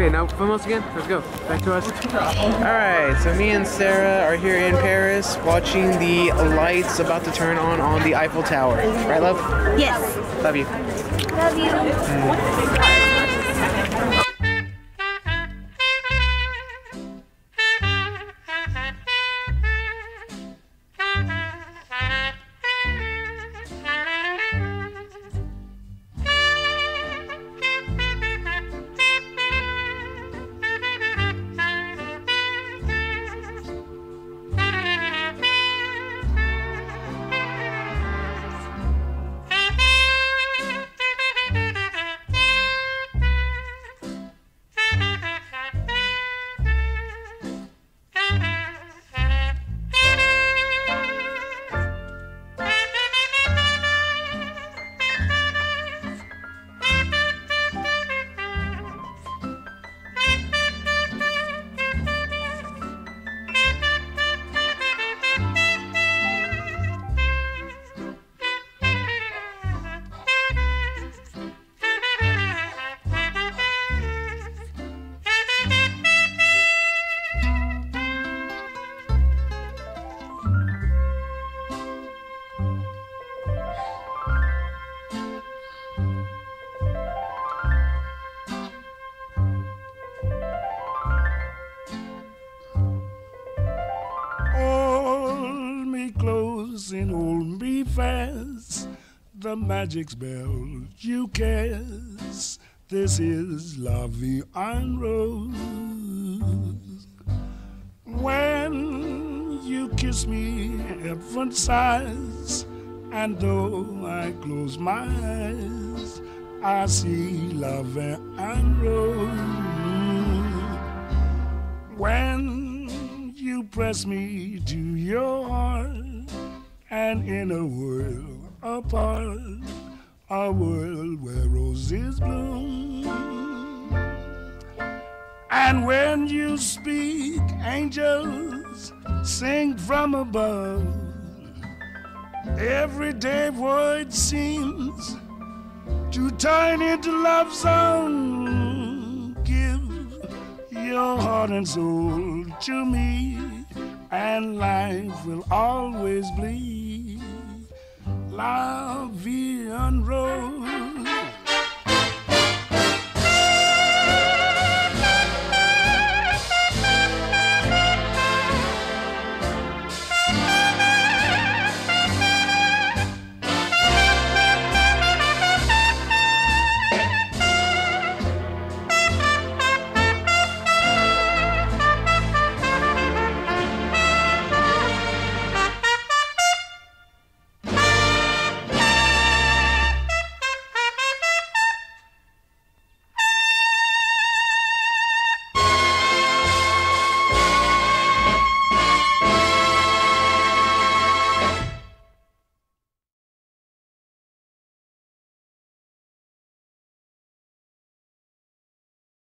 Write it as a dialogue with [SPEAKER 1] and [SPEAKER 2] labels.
[SPEAKER 1] Okay, now film us again. Let's go. Back to us. All right, so me and Sarah are here in Paris watching the lights about to turn on on the Eiffel Tower. Right, love?
[SPEAKER 2] Yes.
[SPEAKER 1] Love you.
[SPEAKER 2] Love you.
[SPEAKER 3] Hold and hold me fast. The magic spell you cast. This is Vie en Rose. When you kiss me, heaven sighs. And though I close my eyes, I see La and Rose. When you press me to your heart, and in a world apart, a world where roses bloom. And when you speak, angels sing from above. Everyday word seems to turn into love song. Give your heart and soul to me, and life will always be La Vie en Rose.